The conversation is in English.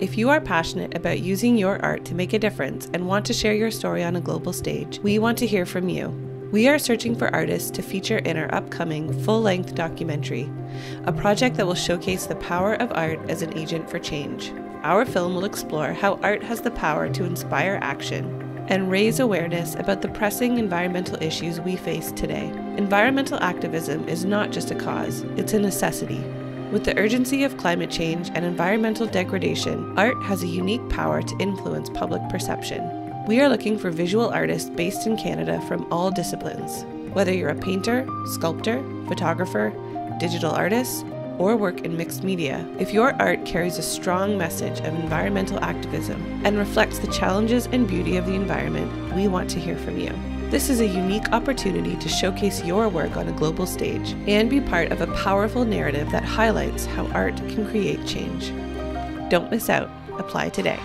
If you are passionate about using your art to make a difference and want to share your story on a global stage, we want to hear from you. We are searching for artists to feature in our upcoming full length documentary, a project that will showcase the power of art as an agent for change. Our film will explore how art has the power to inspire action and raise awareness about the pressing environmental issues we face today. Environmental activism is not just a cause, it's a necessity. With the urgency of climate change and environmental degradation, art has a unique power to influence public perception. We are looking for visual artists based in Canada from all disciplines. Whether you're a painter, sculptor, photographer, digital artist, or work in mixed media, if your art carries a strong message of environmental activism and reflects the challenges and beauty of the environment, we want to hear from you. This is a unique opportunity to showcase your work on a global stage and be part of a powerful narrative that highlights how art can create change. Don't miss out. Apply today.